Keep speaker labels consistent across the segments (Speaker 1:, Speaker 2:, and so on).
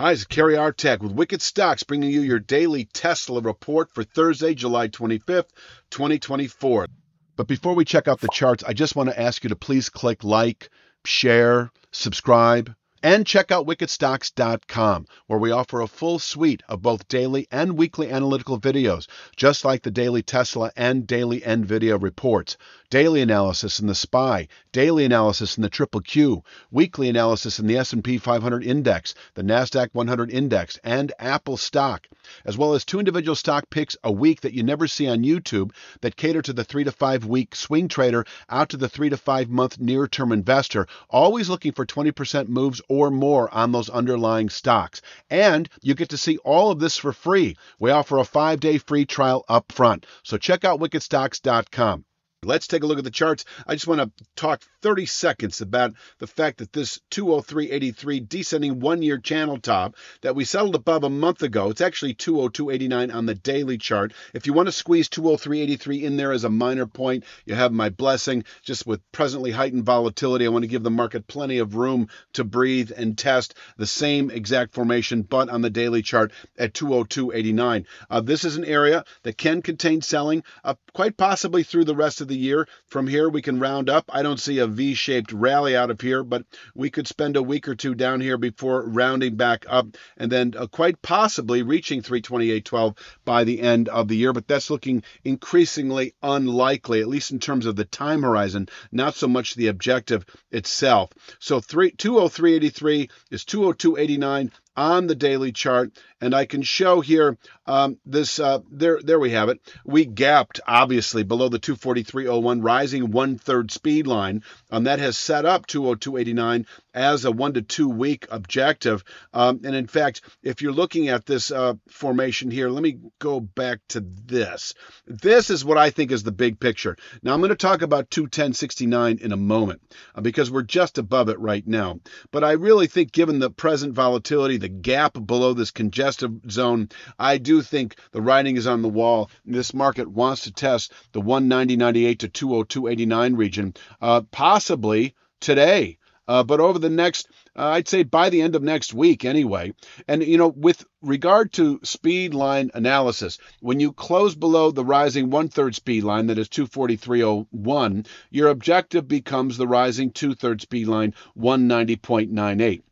Speaker 1: Hi, it's Kerry Artak with Wicked Stocks bringing you your daily Tesla report for Thursday, July 25th, 2024. But before we check out the charts, I just want to ask you to please click like, share, subscribe, and check out wickedstocks.com, where we offer a full suite of both daily and weekly analytical videos, just like the daily Tesla and daily NVIDIA reports, daily analysis in the SPY, daily analysis in the Triple Q, weekly analysis in the S&P 500 index, the Nasdaq 100 index, and Apple stock, as well as two individual stock picks a week that you never see on YouTube that cater to the 3 to 5 week swing trader out to the 3 to 5 month near-term investor, always looking for 20% moves or more on those underlying stocks. And you get to see all of this for free. We offer a five day free trial up front. So check out wickedstocks.com. Let's take a look at the charts. I just want to talk 30 seconds about the fact that this 203.83 descending one year channel top that we settled above a month ago, it's actually 202.89 on the daily chart. If you want to squeeze 203.83 in there as a minor point, you have my blessing. Just with presently heightened volatility, I want to give the market plenty of room to breathe and test the same exact formation, but on the daily chart at 202.89. Uh, this is an area that can contain selling, uh, quite possibly through the rest of the year. From here, we can round up. I don't see a V shaped rally out of here, but we could spend a week or two down here before rounding back up and then uh, quite possibly reaching 328.12 by the end of the year. But that's looking increasingly unlikely, at least in terms of the time horizon, not so much the objective itself. So 3, 203.83 is 202.89 on the daily chart, and I can show here um, this. Uh, there, there we have it. We gapped obviously below the 243.01, rising one third speed line. Um, that has set up 202.89 as a one to two week objective. Um, and in fact, if you're looking at this uh, formation here, let me go back to this. This is what I think is the big picture. Now I'm going to talk about 210.69 in a moment uh, because we're just above it right now. But I really think, given the present volatility, the gap below this congestive zone, I do think the writing is on the wall. This market wants to test the 190.98 to 202.89 region, uh, possibly today. Uh, but over the next, uh, I'd say by the end of next week anyway. And, you know, with regard to speed line analysis, when you close below the rising one third speed line, that is 243.01, your objective becomes the rising two third speed line, 190.98.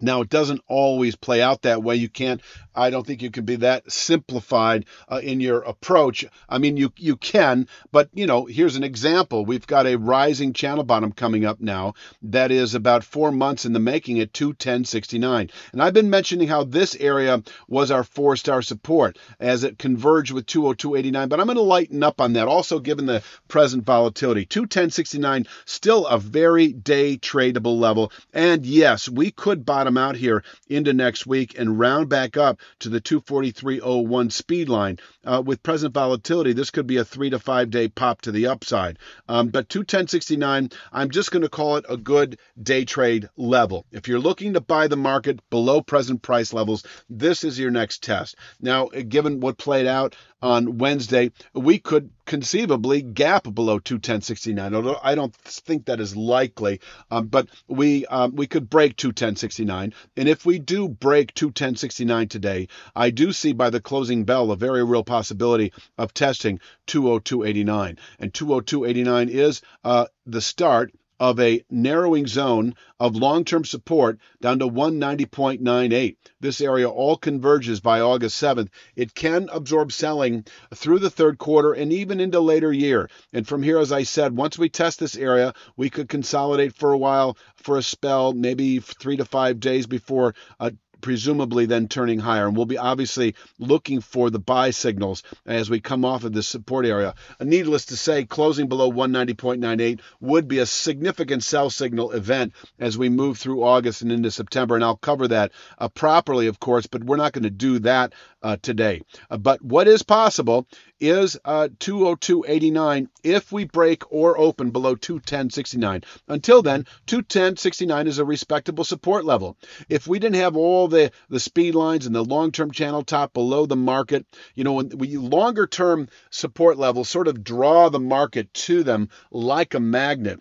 Speaker 1: Now, it doesn't always play out that way. You can't, I don't think you can be that simplified uh, in your approach. I mean, you, you can, but, you know, here's an example. We've got a rising channel bottom coming up now that is about four months in the making at 210.69. And I've been mentioning how this area was our four star support as it converged with 202.89, but I'm going to lighten up on that. Also, given the present volatility, 210.69 still a very day tradable level. And yes, we could bottom bottom out here into next week and round back up to the 243.01 speed line. Uh, with present volatility, this could be a three to five day pop to the upside. Um, but 210.69, I'm just going to call it a good day trade level. If you're looking to buy the market below present price levels, this is your next test. Now, given what played out on Wednesday, we could conceivably gap below 210.69. Although I don't think that is likely, um, but we um, we could break 210.69. And if we do break 210.69 today, I do see by the closing bell a very real possibility of testing 202.89. And 202.89 is uh, the start of a narrowing zone of long term support down to 190.98. This area all converges by August 7th. It can absorb selling through the third quarter and even into later year. And from here, as I said, once we test this area, we could consolidate for a while, for a spell, maybe three to five days before uh, presumably then turning higher. And we'll be obviously looking for the buy signals as we come off of this support area. Needless to say, closing below 190.98 would be a significant sell signal event as we move through August and into September. And I'll cover that uh, properly, of course, but we're not going to do that uh, today. Uh, but what is possible is uh, 202.89 if we break or open below 210.69. Until then, 210.69 is a respectable support level. If we didn't have all the, the speed lines and the long term channel top below the market, you know, when we longer term support levels sort of draw the market to them like a magnet.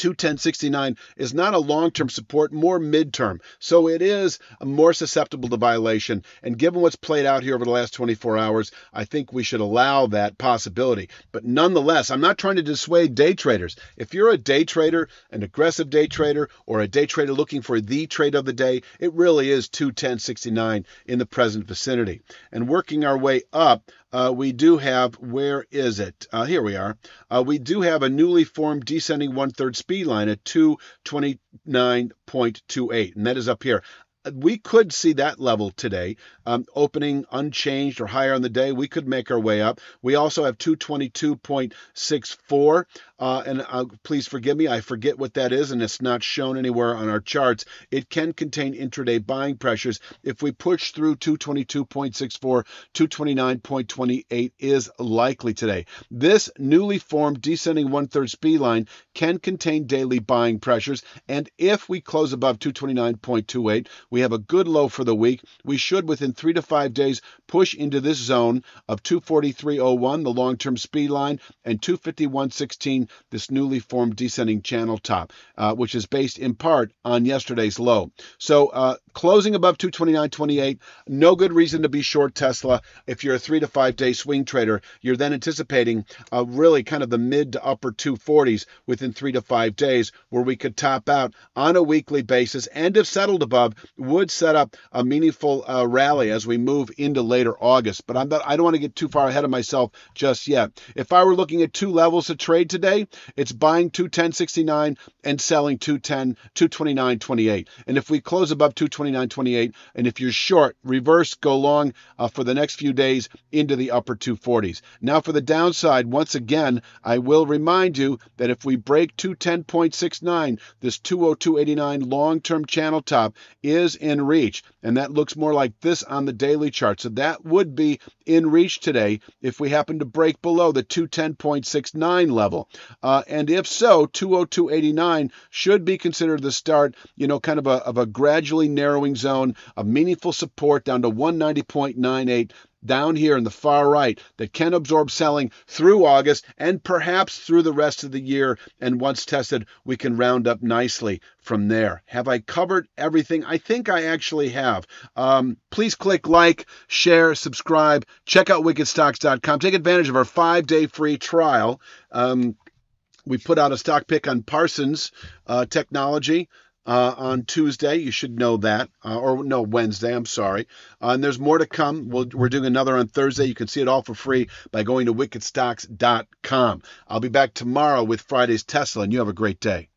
Speaker 1: 21069 is not a long term support, more midterm. So it is more susceptible to violation. And given what's played out here over the last 24 hours, I think we should allow that possibility. But nonetheless, I'm not trying to dissuade day traders. If you're a day trader, an aggressive day trader, or a day trader looking for the trade of the day, it really is 21069 in the present vicinity. And working our way up, uh, we do have, where is it? Uh, here we are. Uh, we do have a newly formed descending one third speed line at 229.28, and that is up here we could see that level today, um, opening unchanged or higher on the day. We could make our way up. We also have 222.64. Uh, and uh, please forgive me, I forget what that is, and it's not shown anywhere on our charts. It can contain intraday buying pressures. If we push through 222.64, 229.28 is likely today. This newly formed descending one third speed line can contain daily buying pressures, and if we close above 229.28, we have a good low for the week. We should, within three to five days, push into this zone of 243.01, the long term speed line, and 251.16 this newly formed descending channel top, uh, which is based in part on yesterday's low. So uh, closing above 229.28, no good reason to be short Tesla. If you're a three to five day swing trader, you're then anticipating uh, really kind of the mid to upper 240s within three to five days, where we could top out on a weekly basis and if settled above, would set up a meaningful uh, rally as we move into later August. But not, I don't want to get too far ahead of myself just yet. If I were looking at two levels to trade today, it's buying 210.69 and selling 210 229.28. And if we close above 229.28, and if you're short, reverse, go long uh, for the next few days into the upper 240s. Now for the downside, once again, I will remind you that if we break 210.69, this 202.89 long-term channel top is in reach, and that looks more like this on the daily chart. So that would be in reach today if we happen to break below the 210.69 level. Uh, and if so, 202.89 should be considered the start, you know, kind of a, of a gradually narrowing zone of meaningful support down to 190.98 down here in the far right that can absorb selling through August and perhaps through the rest of the year. And once tested, we can round up nicely from there. Have I covered everything? I think I actually have. Um, please click like, share, subscribe, check out wickedstocks.com. Take advantage of our five day free trial. Um, we put out a stock pick on Parsons uh, Technology uh, on Tuesday. You should know that, uh, or no, Wednesday. I'm sorry. Uh, and there's more to come. we we are doing another on Thursday. You can see it all for free by going to wickedstocks.com. I'll be back tomorrow with Friday's Tesla, and you have a great day.